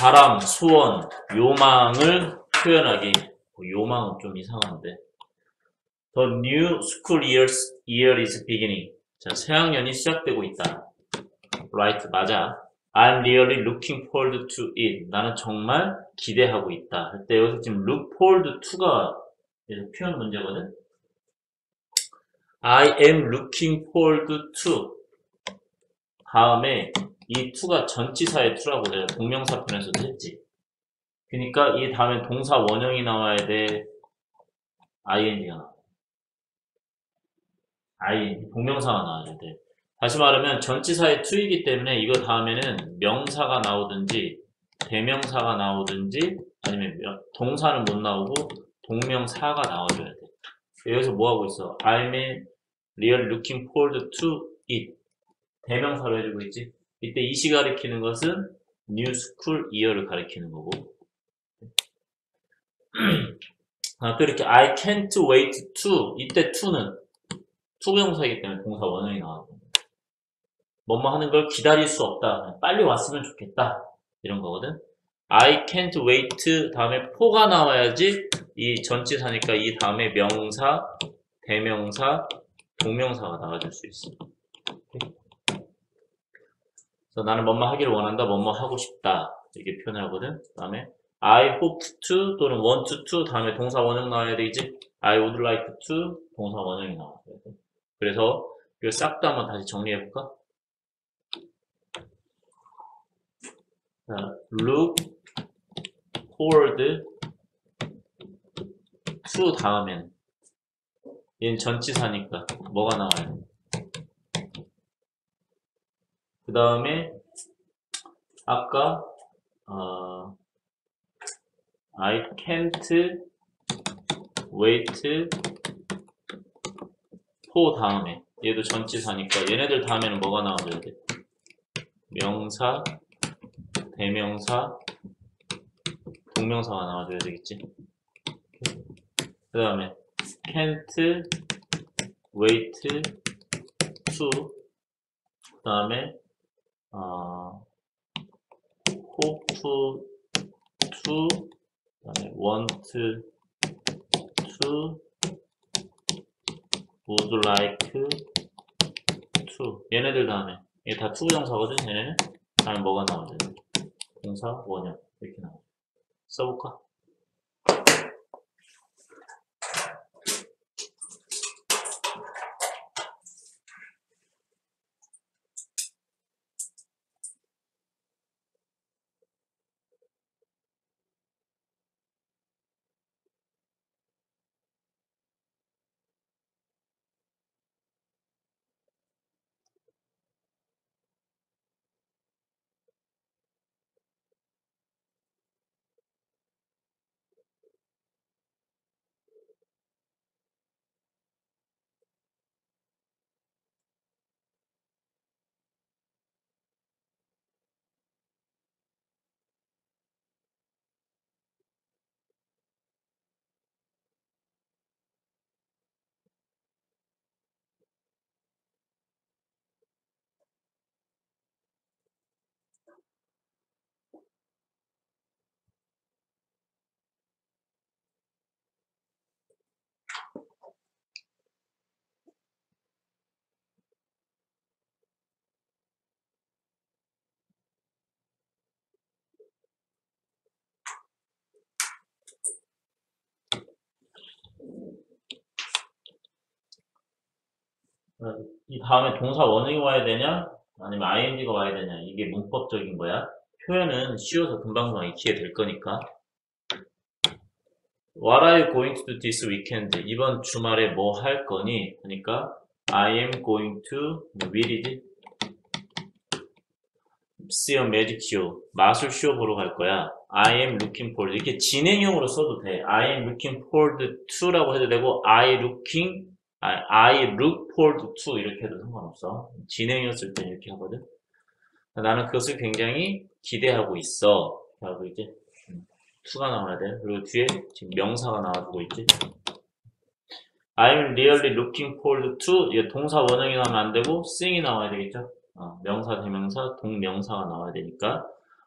바람, 소원, 요망을 표현하기. 뭐 요망은 좀 이상한데. The new school years, year is beginning. 자, 새학년이 시작되고 있다. Right, 맞아. I'm really looking forward to it. 나는 정말 기대하고 있다. 할 때 여기서 지금 look forward to가 표현 문제거든. I am looking forward to. 다음에 이 to가 전치사의 to라고 내가 동명사 편에서도 했지. 그러니까 이 다음에 동사 원형이 나와야 돼. ing가 나와. ing, 동명사가 나와야 돼. 다시 말하면 전치사의 to이기 때문에 이거 다음에는 명사가 나오든지 대명사가 나오든지 아니면 동사는 못 나오고 동명사가 나와줘야 돼. 여기서 뭐 하고 있어? I'm really looking forward to it. 대명사로 해주고 있지. 이때 it이 가리키는 것은 school year를 가리키는 거고. 아, 또 이렇게 I can't wait to 이때 to는 투부정사이기 때문에 동사 원형이 나와고 뭐뭐 하는 걸 기다릴 수 없다. 빨리 왔으면 좋겠다. 이런 거거든. I can't wait 다음에 for가 나와야지 이 전치사니까 이 다음에 명사, 대명사, 동명사가 나와줄 수 있어. 나는 뭐뭐 하기를 원한다, 뭐뭐 하고 싶다. 이렇게 표현을 하거든. 그 다음에 I hope to 또는 want to 다음에 동사 원형 나와야 되지. I would like to 동사 원형이 나와야 돼. 그래서 이거 싹 다 한번 다시 정리해 볼까? 자, look forward to 다음엔 얘는 전치사니까 뭐가 나와요? 그 다음에 아까 어, I can't wait for 다음에 얘도 전치사니까 얘네들 다음에는 뭐가 나와줘야 돼? 명사, 대명사, 동명사가 나와줘야 되겠지? 그 다음에 can't wait to 그 다음에 어, hope to 그 다음에 want to would like to 얘네들 다음에. 이게 다 투부정사거든 얘네는 다음에 뭐가 돼 동사 원형. 이렇게 나와 써볼까? 이 다음에 동사 원형이 와야 되냐? 아니면 ing가 와야 되냐? 이게 문법적인 거야. 표현은 쉬워서 금방금방 익히게 될 거니까. What are you going to do this weekend? 이번 주말에 뭐 할 거니? 그러니까 I am going to 뭐 will이지? see a magic show. 마술 쇼 보러 갈 거야. I am looking forward. 이렇게 진행형으로 써도 돼. I am looking forward to라고 해도 되고 I looking I look forward to 이렇게 해도 상관없어. 진행이었을 때 이렇게 하거든. 나는 그것을 굉장히 기대하고 있어. 하고 이제 to가 나와야 돼. 그리고 뒤에 지금 명사가 나와주고 있지. I'm really looking forward to 이게 동사 원형이 나오면 안 되고 sing이 나와야 되겠죠. 어, 명사, 대명사, 동명사가 나와야 되니까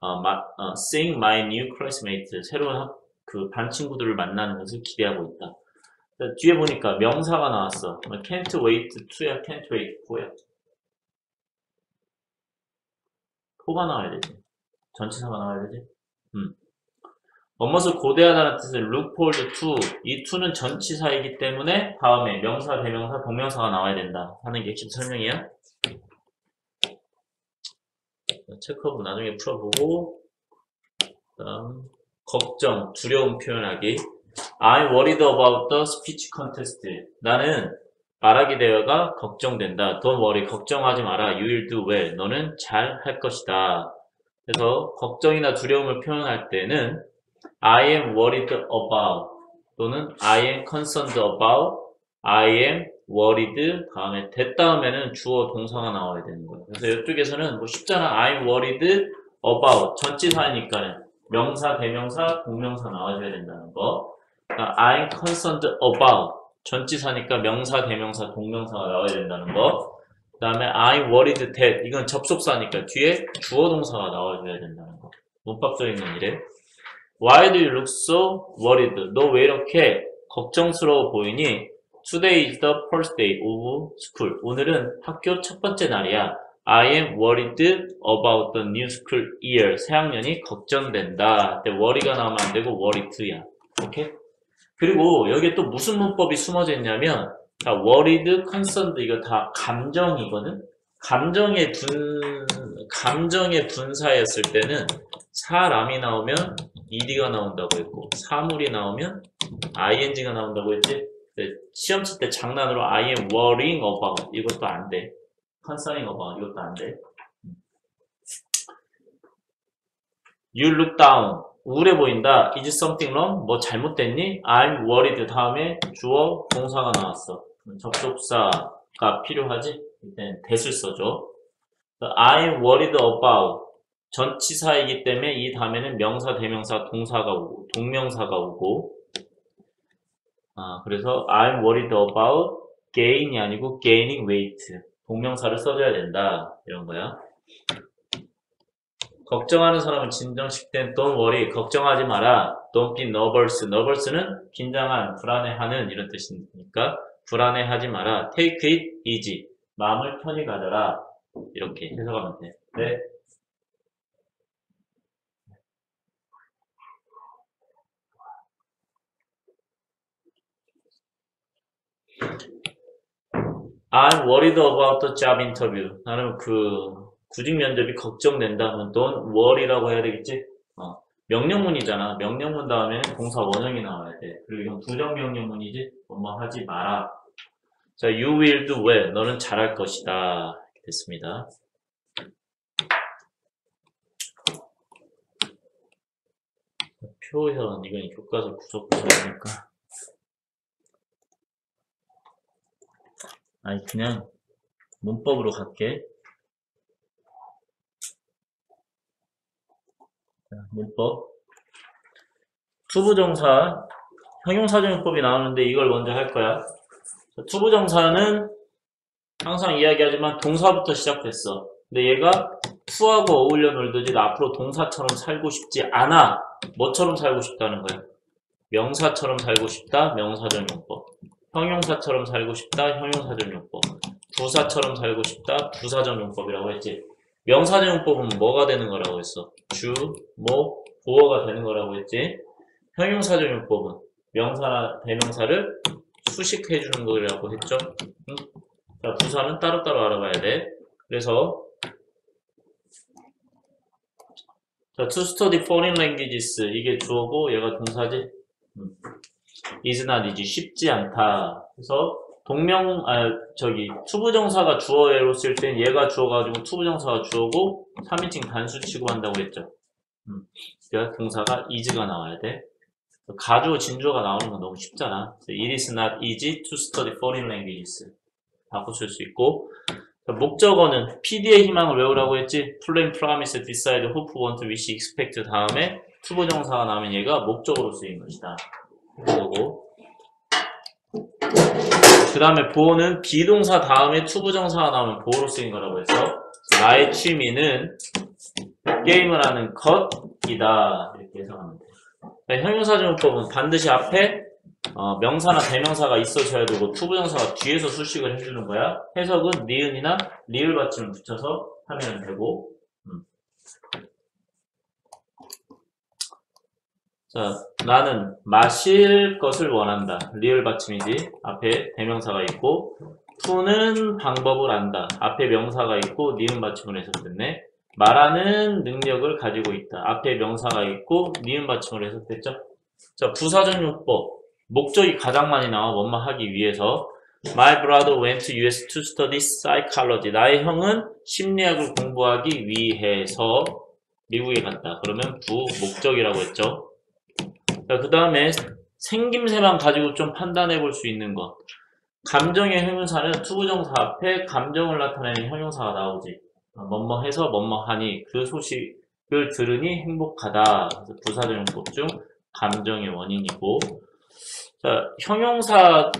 어, 마, 어, seeing my new classmate 새로운 학, 그 반 친구들을 만나는 것을 기대하고 있다. 자, 뒤에 보니까 명사가 나왔어. can't wait to야 can't wait for야. for가 나와야 되지. 전치사가 나와야 되지. 음. 뭐뭇을 고대하다는 뜻은 look forward to 이 to는 전치사이기 때문에 다음에 명사, 대명사, 동명사가 나와야 된다 하는 게 핵심 설명이야. 체크업 나중에 풀어보고 다음 걱정, 두려움 표현하기 I'm worried about the speech contest 나는 말하기 대회가 걱정된다. Don't worry, 걱정하지 마라. You will do well. 너는 잘 할 것이다. 그래서 걱정이나 두려움을 표현할 때는 I am worried about 또는 I am concerned about I am worried 다음에 that 다음에는 주어 동사가 나와야 되는 거예요. 그래서 이쪽에서는 뭐 쉽잖아. I'm worried about 전치사니까 명사, 대명사, 동명사 나와줘야 된다는 거. 그러니까 I'm concerned about 전치사니까 명사, 대명사, 동명사가 나와야 된다는 거. 그 다음에 I'm worried that 이건 접속사니까 뒤에 주어 동사가 나와줘야 된다는 거. 문법적인 건 이래. Why do you look so worried? 너 왜 이렇게 걱정스러워 보이니? Today is the first day of school. 오늘은 학교 첫 번째 날이야. I am worried about the new school year. 새 학년이 걱정된다. 근데 worry가 나오면 안 되고 worried야. 오케이? 그리고 여기에 또 무슨 문법이 숨어져 있냐면 자, worried, concerned 이거 다 감정이거든. 감정의 분 감정의 분사였을 때는 사람이 나오면 ed가 나온다고 했고 사물이 나오면 ing가 나온다고 했지. 시험 칠 때 장난으로 I am worrying about 이것도 안 돼. concerning about 이것도 안 돼. You look down 우울해 보인다. Is something wrong? 뭐 잘못됐니? I'm worried 다음에 주어 동사가 나왔어. 접속사가 필요하지? 일단 that을 써줘. I'm worried about 전치사이기 때문에 이 다음에는 명사, 대명사, 동사가 오고 동명사가 오고 아, 그래서 I'm worried about gain이 아니고 gaining weight 동명사를 써줘야 된다 이런 거야 걱정하는 사람은 진정식 땐 don't worry 걱정하지 마라 don't be nervous nervous는 긴장한 불안해하는 이런 뜻이니까 불안해하지 마라 take it easy 마음을 편히 가져라 이렇게 해석하면 돼 네. I'm worried about the job interview. 나는 그 구직 면접이 걱정된다 하면 don't worry라고 해야 되겠지? 어. 명령문이잖아. 명령문 다음에는 동사 원형이 나와야 돼. 그리고 이건 부정 명령문이지? 뭐뭐 하지 마라. 자, you will do well. 너는 잘할 것이다. 됐습니다. 표현, 이건 교과서 구석구석이니까. 아니 그냥 문법으로 갈게 자, 문법 투부정사 형용사적용법이 나오는데 이걸 먼저 할 거야 자, 투부정사는 항상 이야기하지만 동사부터 시작됐어 근데 얘가 to하고 어울려 놀듯이 앞으로 동사처럼 살고 싶지 않아 뭐처럼 살고 싶다는 거야 명사처럼 살고 싶다 명사정용법 형용사처럼 살고 싶다. 형용사전용법. 부사처럼 살고 싶다. 부사전용법이라고 했지. 명사전용법은 뭐가 되는 거라고 했어? 주, 모, 보어가 되는 거라고 했지. 형용사전용법은 명사나 대명사를 수식해 주는 거라고 했죠. 응? 자, 부사는 따로따로 알아봐야 돼. 그래서 자, to study foreign languages 이게 주어고 얘가 동사지. 응. is not easy 쉽지 않다. 그래서 동명 아 저기 투부정사가 주어로 쓸 땐 얘가 주어가지고 투부정사가 주어고 3인칭 단수 취급한다고 했죠. 음. 그러니까 동사가 is가 나와야 돼. 가주어 진주어가 나오는 건 너무 쉽잖아. It is not easy to study foreign languages. 바꿔 쓸 수 있고 목적어는 PD의 희망을 외우라고 했지. Plan, promise, decide, hope, want, wish, expect 다음에 투부정사가 나오면 얘가 목적어로 쓰인 것이다. 거고 그 다음에 보어는 비동사 다음에 투부정사가 나오면 보호로 쓰인 거라고 해서 나의 취미는 게임을 하는 것이다. 이렇게 해석하면 돼요. 그러니까 형용사적용법은 반드시 앞에 어, 명사나 대명사가 있어줘야 되고 투부정사가 뒤에서 수식을 해주는 거야. 해석은 니은이나 리을 받침을 붙여서 하면 되고 음. 자, 나는 마실 것을 원한다. 리을 받침이지. 앞에 대명사가 있고 푸는 방법을 안다. 앞에 명사가 있고 니은 받침을 해석됐네. 말하는 능력을 가지고 있다. 앞에 명사가 있고 니은 받침을 해석됐죠. 자, 부사적 용법. 목적이 가장 많이 나와 원만하기 위해서 My brother went to US to study psychology. 나의 형은 심리학을 공부하기 위해서 미국에 갔다. 그러면 부 목적이라고 했죠. 그 다음에 생김새만 가지고 좀 판단해 볼 수 있는 것. 감정의 형용사는 투부정사 앞에 감정을 나타내는 형용사가 나오지. 뭐뭐 해서 뭐뭐 하니 그 소식을 들으니 행복하다. 부사적용법 중 감정의 원인이고 자, 형용사를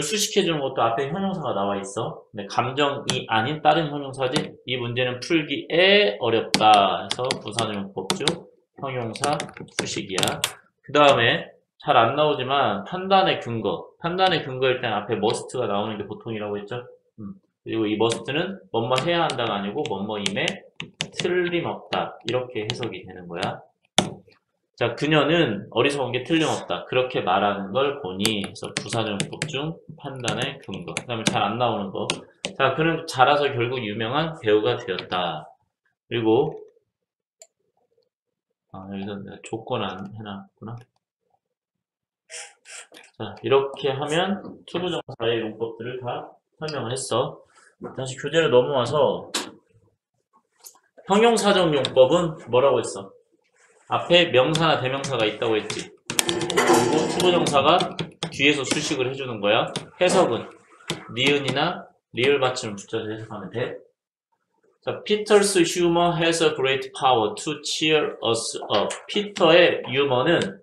수식해 주는 것도 앞에 형용사가 나와 있어. 근데 감정이 아닌 다른 형용사지. 이 문제는 풀기에 어렵다. 해서 부사적용법 중 형용사 수식이야. 그 다음에 잘 안 나오지만 판단의 근거. 판단의 근거일 땐 앞에 must가 나오는 게 보통이라고 했죠. 음. 그리고 이 must는 뭐뭐 해야 한다가 아니고 뭐뭐임에 틀림없다. 이렇게 해석이 되는 거야. 자, 그녀는 어리석은 게 틀림없다. 그렇게 말하는 걸 보니, 그래서 부사적용법 중 판단의 근거. 그 다음에 잘 안 나오는 거. 자, 그는 자라서 결국 유명한 배우가 되었다. 그리고, 아, 여기서 조건 안 해놨구나. 자, 이렇게 하면 투부정사의 용법들을 다 설명을 했어. 다시 교재로 넘어와서 형용사적 용법은 뭐라고 했어? 앞에 명사나 대명사가 있다고 했지. 그리고 투부정사가 뒤에서 수식을 해주는 거야. 해석은 니은이나 리을 받침을 붙여서 해석하면 돼. 자, Peter's humor has a great power to cheer us up. 피터의 유머는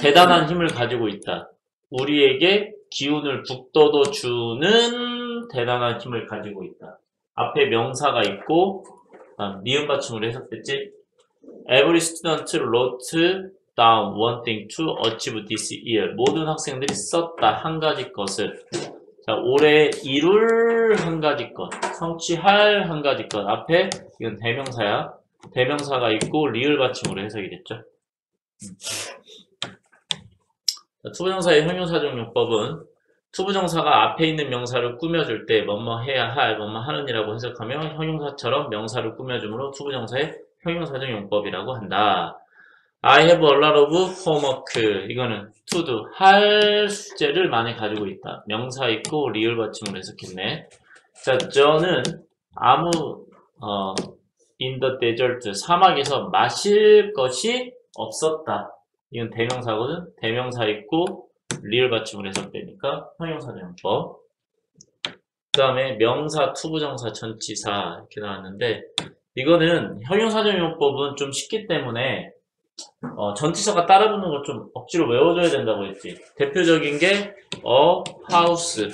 대단한 힘을 가지고 있다. 우리에게 기운을 북돋워 주는 대단한 힘을 가지고 있다. 앞에 명사가 있고 아, 니은 받침으로 해석됐지? Every student wrote down one thing to achieve this year. 모든 학생들이 썼다 한 가지 것을. 자, 올해 이룰 한 가지 것, 성취할 한 가지 것. 앞에 이건 대명사야. 대명사가 있고 리을 받침으로 해석이 됐죠. 투부정사의 형용사적 용법은 투부정사가 앞에 있는 명사를 꾸며줄 때 뭐뭐 해야 할, 뭐뭐 하는이라고 해석하면 형용사처럼 명사를 꾸며주므로 투부정사의 형용사적 용법이라고 한다. I have a lot of homework. 이거는 to do. 할 숙제를 많이 가지고 있다. 명사 있고 리을 받침으로 해석했네. 자, 저는 아무 어, in the desert 사막에서 마실 것이 없었다. 이건 대명사거든. 대명사 있고 리을 받침으로 해석되니까 형용사적 용법. 그 다음에 명사, 투부정사, 전치사 이렇게 나왔는데 이거는 형용사적용법은 좀 쉽기 때문에 어, 전치사가 따라붙는 걸 좀 억지로 외워줘야 된다고 했지. 대표적인 게 a house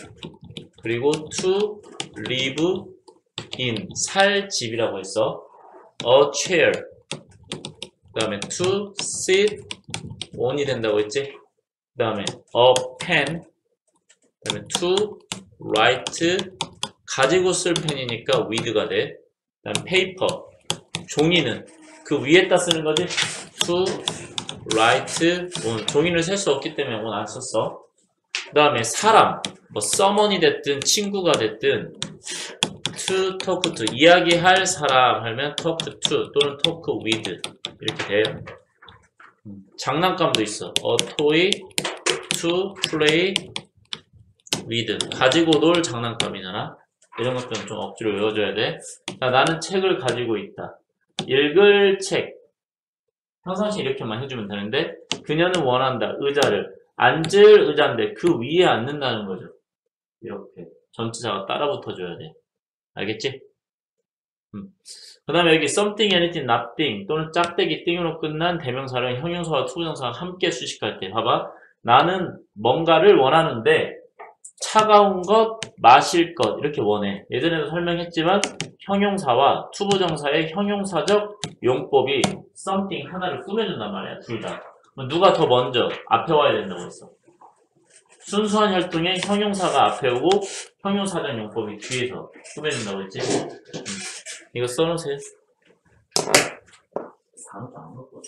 그리고 to live in 살 집이라고 했어. a chair 그 다음에 to sit on이 된다고 했지. 그 다음에 a pen 그 다음에 to write 가지고 쓸 펜이니까 with가 돼. 다음 paper 종이는 그 위에다 쓰는 거지 to write on 종이를 셀 수 없기 때문에 on 안 썼어 그 다음에 사람 뭐 someone이 됐든 친구가 됐든 to talk to 이야기할 사람 하면 talk to 또는 talk with 이렇게 돼요 장난감도 있어 a toy to play with 가지고 놀 장난감이잖아 이런 것들은 좀 억지로 외워줘야 돼. 자, 나는 책을 가지고 있다. 읽을 책. 평상시 이렇게만 해주면 되는데 그녀는 원한다. 의자를. 앉을 의자인데 그 위에 앉는다는 거죠. 이렇게. 전치사가 따라 붙어 줘야 돼. 알겠지? 음. 그 다음에 여기 something, anything, nothing 또는 짝대기 띵으로 끝난 대명사를 형용사와 투부정사가 함께 수식할 때 봐봐. 나는 뭔가를 원하는데 차가운 것, 마실 것 이렇게 원해. 예전에도 설명했지만 형용사와 투부정사의 형용사적 용법이 something 하나를 꾸며준단 말이야. 둘 다. 누가 더 먼저 앞에 와야 된다고 했어. 순수한 혈통에 형용사가 앞에 오고 형용사적 용법이 뒤에서 꾸며준다고 했지. 음. 이거 써놓으세요. 다음도 안 갖고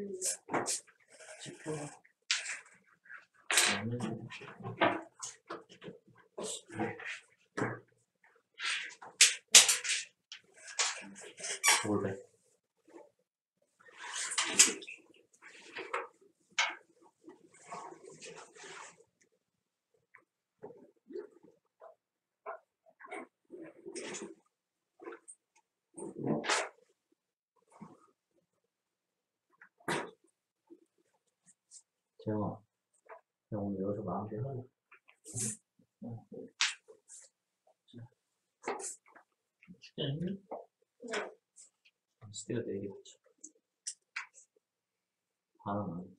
왔더 재영아, 야, 오늘 여기서 마음대로 하자. 춥지 않니? 스테가 되게 붙여. 하나만.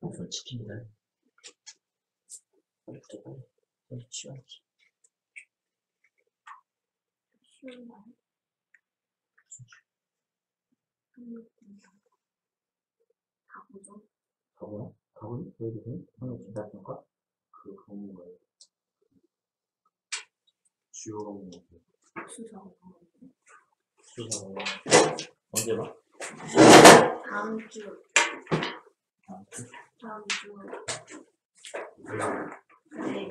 우선 치킨이다. 빨리 붙여, 빨리. 빨리 치워야지. 쉬운 말. 가 가보나? 가보니? 보여주세요. 한번 기다려볼까? 그 그런 거예요. 주요가 뭐 수정. 수사가 언제 봐? 다음 주. 다음 주. 네.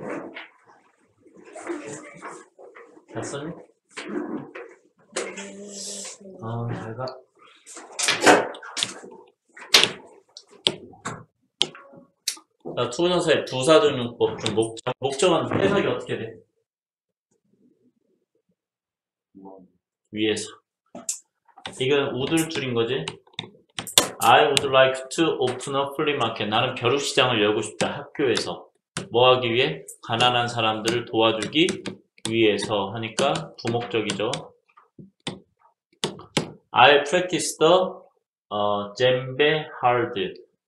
다 썼니? 네. 아, 잘 가. 자, 투부정사의 부사적 용법 중 목적, 목적은 해석이 어떻게 돼? 위에서. 이건 would를 줄인 거지? I would like to open a flea market. 나는 벼룩시장을 열고 싶다. 학교에서. 뭐 하기 위해? 가난한 사람들을 도와주기 위해서 하니까 부목적이죠. I practice the 어, djembe.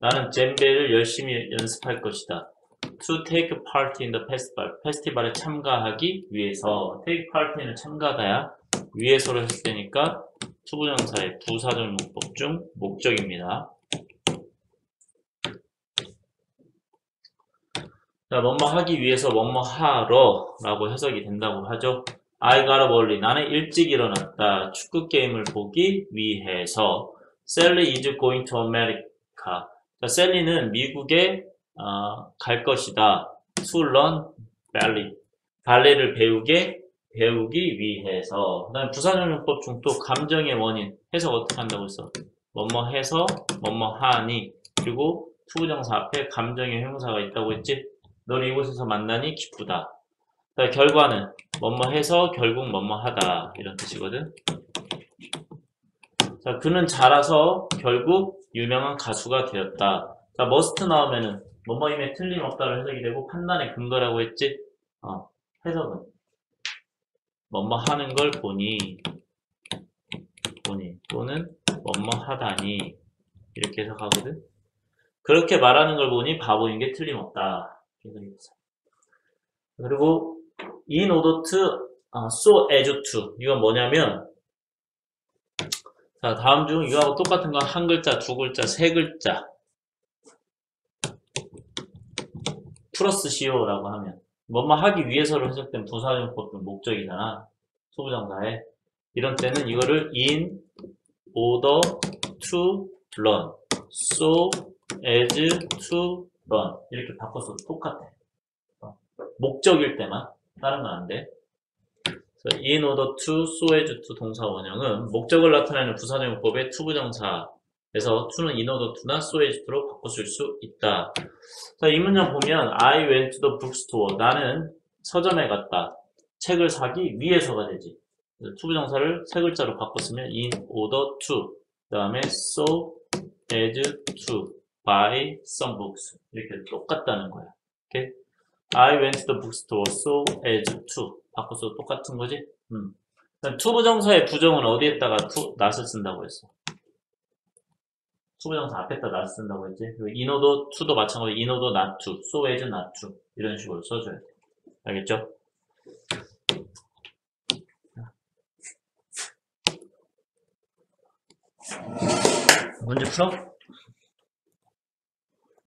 나는 젬베를 열심히 연습할 것이다. To take part in the festival. 페스티벌에 참가하기 위해서. take part in은 참가다야. 위해서로 했을 때니까 투부정사의 부사적 용법 중 목적입니다. 자, 뭐뭐 하기 위해서 뭐뭐 하러 라고 해석이 된다고 하죠. I got up. 나는 일찍 일어났다. 축구 게임을 보기 위해서. Sally is going to America. 자, 셀리는 미국에 어, 갈 것이다. To learn ballet. 발레를 배우게 배우기 위해서. 그다음 부사적 용법 중또 감정의 원인 해석 어떻게 한다고 했어? 뭐뭐 해서 뭐뭐 하니 그리고 투부정사 앞에 감정의 형용사가 있다고 했지? 너를 이곳에서 만나니 기쁘다. 자, 결과는 뭐뭐 해서 결국 뭐뭐 하다 이런 뜻이거든. 자, 그는 자라서 결국 유명한 가수가 되었다. 자, must 나오면은 뭐뭐임에 틀림없다로 해석이 되고 판단의 근거라고 했지? 어, 해석은 뭐뭐 하는 걸 보니 보니 또는 뭐뭐 하다니 이렇게 해석하거든. 그렇게 말하는 걸 보니 바보인 게 틀림없다. 그리고 in order to, 아, so as to 이건 뭐냐면 자, 다음 중 이거하고 똑같은 건 한 글자, 두 글자, 세 글자. 플러스 시오라고 하면 뭐뭐 하기 위해서로 해석된 부사용법은 목적이잖아. 소부정사에. 이런 때는 이거를 in order to learn, so as to learn 이렇게 바꿔서 똑같아. 어, 목적일 때만 다른 건 안 돼. 그래서 in order to, so as to 동사 원형은 목적을 나타내는 부사적용법의 투부정사에서 to는 in order to나 so as to로 바꿔 쓸 수 있다. 자, 이 문장 보면 I went to the bookstore. 나는 서점에 갔다. 책을 사기 위해서가 되지. 투부정사를 세 글자로 바꿨으면 in order to 그 다음에 so as to buy some books 이렇게 똑같다는 거야. 오케이? I went to the bookstore so as to 바꿔서 똑같은 거지? 음. 투부정사의 부정은 어디에다가 to, not을 쓴다고 했어? 투부정사 앞에다 not 쓴다고 했지. 그리고 in어도 to도 마찬가지로 not to, so as to 이런 식으로 써줘야 돼. 알겠죠? 문제 풀어?